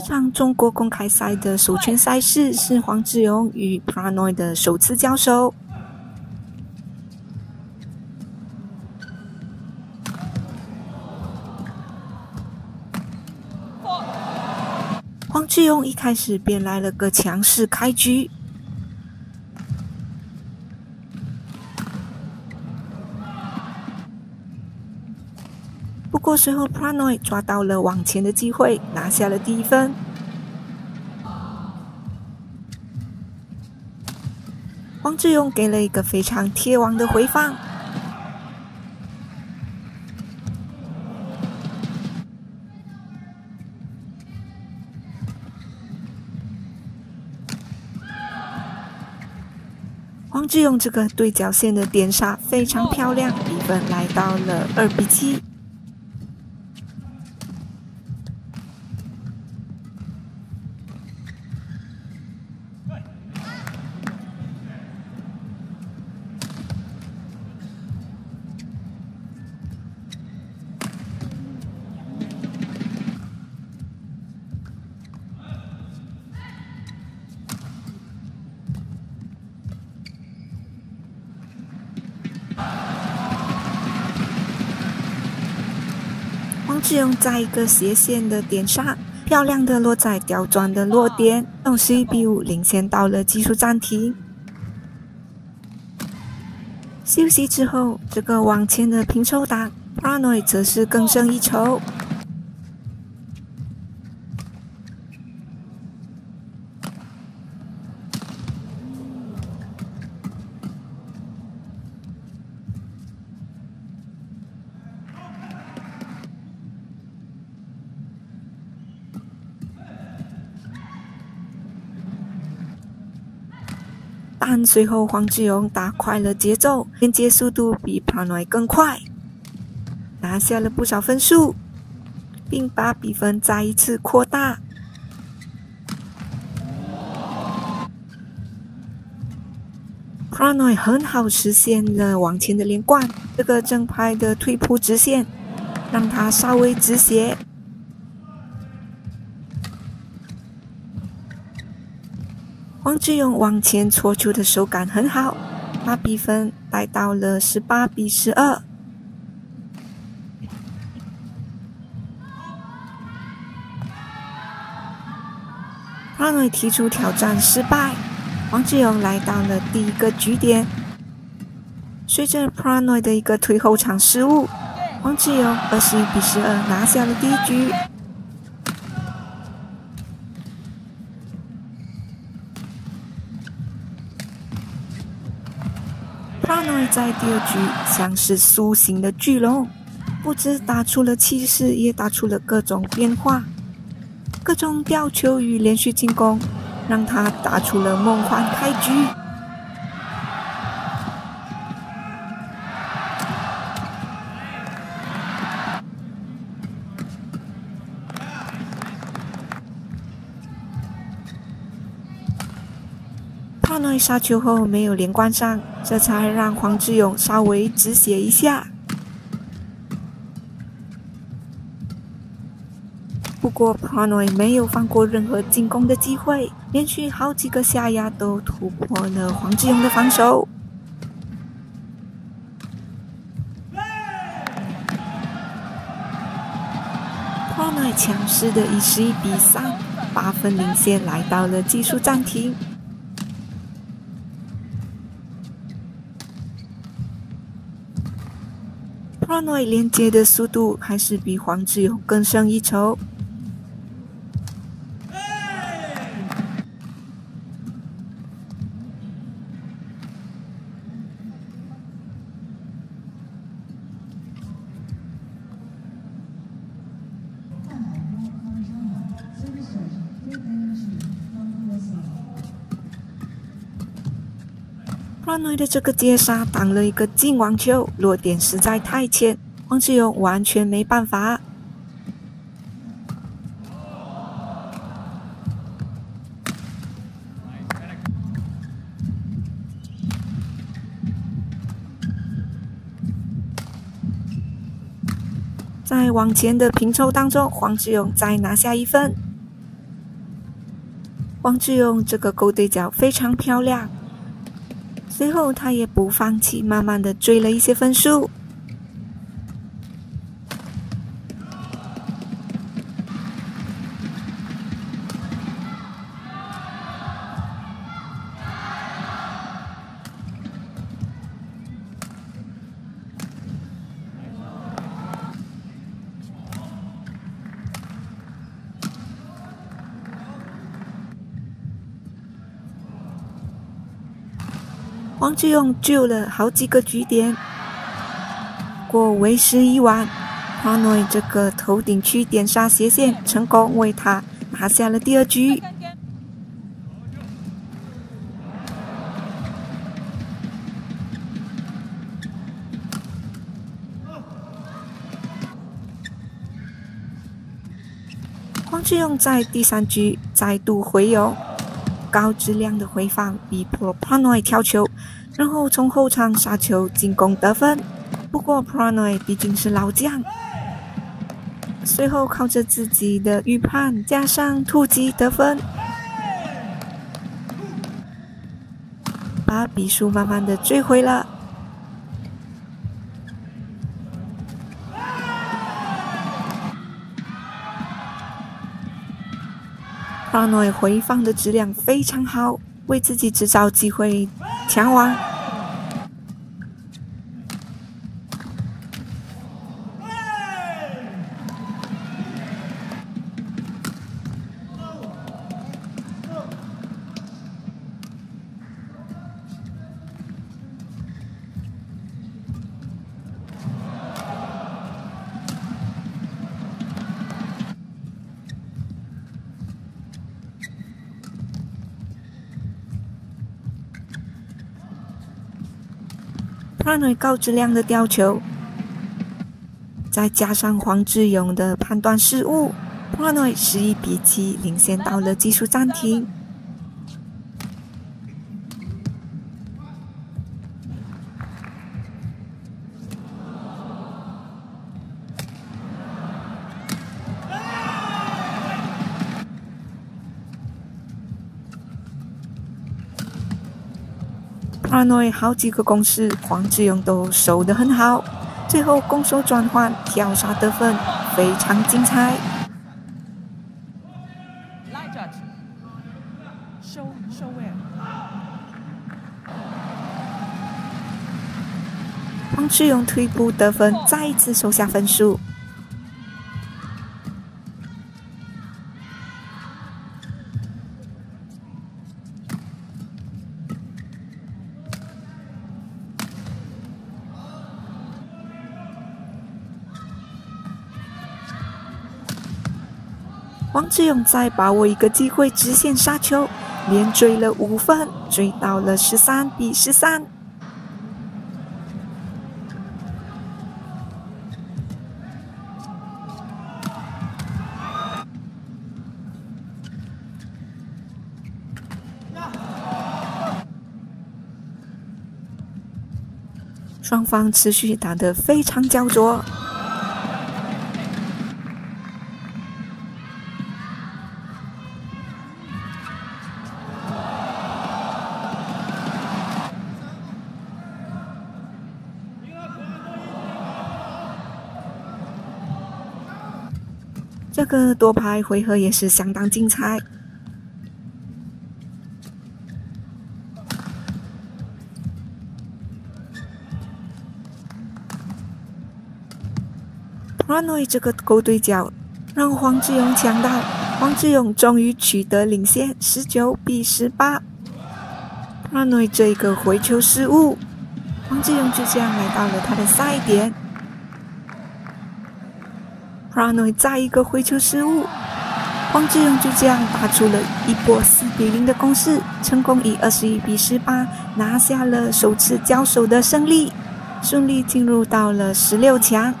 这场中国公开赛的首圈赛事是黄志勇与 Pranoy 的首次交手。黄志勇一开始便来了个强势开局。过随后，Pranoy 抓到了往前的机会，拿下了第一分。黄志勇给了一个非常贴网的回放。黄志勇这个对角线的点杀非常漂亮，比分来到了二比七。是用在一个斜线的点上，漂亮的落在刁钻的落点，用十一比五领先到了技术暂停。休息之后，这个往前的平抽打，Prano 则是更胜一筹。但随后黄志勇打快了节奏，连接速度比 Pranoy 更快，拿下了不少分数，并把比分再一次扩大。Pranoy 很好实现了往前的连贯，这个正拍的推扑直线，让他稍微直斜。王志勇往前搓球的手感很好，把比分带到了十八比十二。Pranoy 提出挑战失败，王志勇来到了第一个局点。随着 Pranoy 的一个推后场失误，王志勇二十一比十二拿下了第一局。诺在第二局像是苏醒的巨龙，不止打出了气势，也打出了各种变化，各种吊球与连续进攻，让他打出了梦幻开局。杀球后没有连贯上，这才让黄志勇稍微止血一下。不过 Pranoy 没有放过任何进攻的机会，连续好几个下压都突破了黄志勇的防守。Pranoy 强势的以十一比三八分领先，来到了技术暂停。内连接的速度还是比黄志勇更胜一筹。阿诺的这个接杀挡了一个进网球，落点实在太浅，黄志勇完全没办法。在往前的平抽当中，黄志勇再拿下一分。黄志勇这个勾对角非常漂亮，最后他也不放弃，慢慢的追了一些分数。黄志勇救了好几个局点，过为时已晚。p r a n o y 这个头顶区点杀斜线成功，为他拿下了第二局。黄志勇在第三局再度回游。高质量的回放逼迫 Pranoy 跳球，然后从后场杀球进攻得分。不过 Pranoy 毕竟是老将，随后靠着自己的预判加上突击得分，把比数慢慢的追回了。帕诺伊回放的质量非常好，为自己制造机会，强王。帕内高质量的吊球，再加上黄志勇的判断失误，帕内十一比七领先到了技术暂停。阿诺好几个攻势，黄志勇都守得很好，最后攻守转换，跳杀得分，非常精彩。黄志勇退步得分，再一次收下分数。王志勇再把握一个机会直线杀球，连追了五分，追到了十三比十三。双方持续打得非常焦灼。这个多拍回合也是相当精彩。r a n o y 这个勾对角让黄志勇抢到，黄志勇终于取得领先，十九比十八。r a n o y 这一个回球失误，黄志勇就这样来到了他的赛点。P r a n o 再一个回球失误，黄志勇就这样打出了一波四比零的攻势，成功以二十一比十八拿下了首次交手的胜利，顺利进入到了十六强。